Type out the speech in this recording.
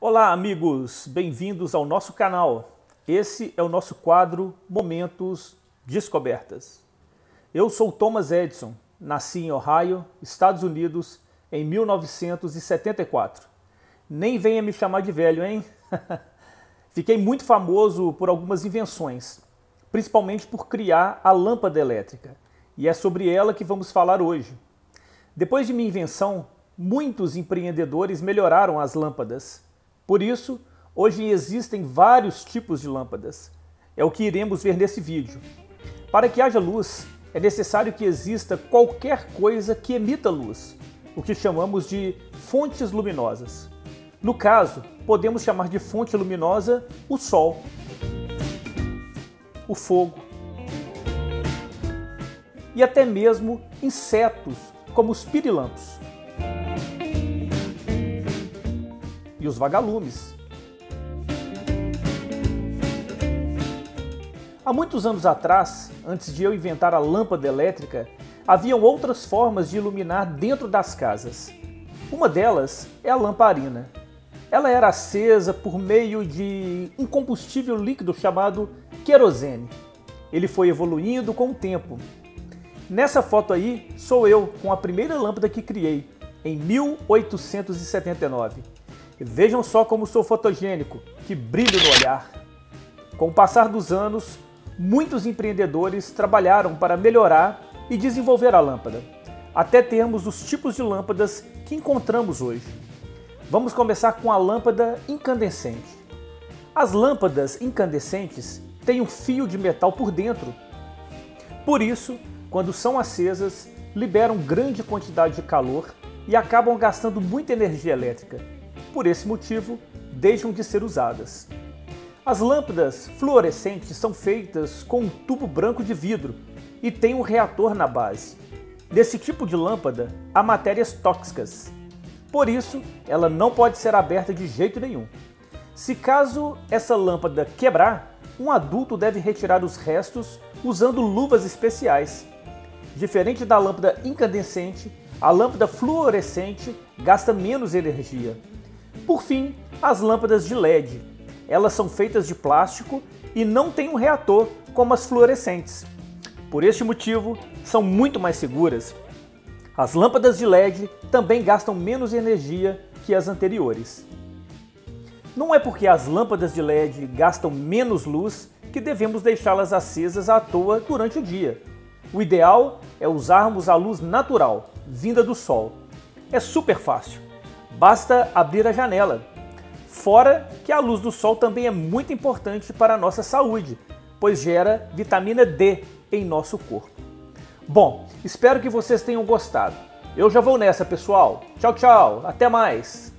Olá, amigos, bem-vindos ao nosso canal. Esse é o nosso quadro Momentos Descobertas. Eu sou Thomas Edison, nasci em Ohio, Estados Unidos, em 1974. Nem venha me chamar de velho, hein? Fiquei muito famoso por algumas invenções, principalmente por criar a lâmpada elétrica, e é sobre ela que vamos falar hoje. Depois de minha invenção, muitos empreendedores melhoraram as lâmpadas. Por isso, hoje existem vários tipos de lâmpadas. É o que iremos ver nesse vídeo. Para que haja luz, é necessário que exista qualquer coisa que emita luz, o que chamamos de fontes luminosas. No caso, podemos chamar de fonte luminosa o Sol, o fogo e até mesmo insetos, como os pirilampos e os vagalumes. Há muitos anos atrás, antes de eu inventar a lâmpada elétrica, haviam outras formas de iluminar dentro das casas. Uma delas é a lamparina. Ela era acesa por meio de um combustível líquido chamado querosene. Ele foi evoluindo com o tempo. Nessa foto aí sou eu com a primeira lâmpada que criei, em 1879. Vejam só como sou fotogênico, que brilho no olhar. Com o passar dos anos, muitos empreendedores trabalharam para melhorar e desenvolver a lâmpada, até termos os tipos de lâmpadas que encontramos hoje. Vamos começar com a lâmpada incandescente. As lâmpadas incandescentes têm um fio de metal por dentro. Por isso, quando são acesas, liberam grande quantidade de calor e acabam gastando muita energia elétrica. Por esse motivo, deixam de ser usadas. As lâmpadas fluorescentes são feitas com um tubo branco de vidro e tem um reator na base. Nesse tipo de lâmpada, há matérias tóxicas, por isso, ela não pode ser aberta de jeito nenhum. Se caso essa lâmpada quebrar, um adulto deve retirar os restos usando luvas especiais. Diferente da lâmpada incandescente, a lâmpada fluorescente gasta menos energia. Por fim, as lâmpadas de LED. Elas são feitas de plástico e não têm um reator como as fluorescentes. Por este motivo, são muito mais seguras as lâmpadas de LED também gastam menos energia que as anteriores. Não é porque as lâmpadas de LED gastam menos luz que devemos deixá-las acesas à toa durante o dia. O ideal é usarmos a luz natural, vinda do sol. É super fácil. Basta abrir a janela. Fora que a luz do sol também é muito importante para a nossa saúde, pois gera vitamina D em nosso corpo. Bom, espero que vocês tenham gostado. Eu já vou nessa, pessoal. Tchau, tchau. Até mais.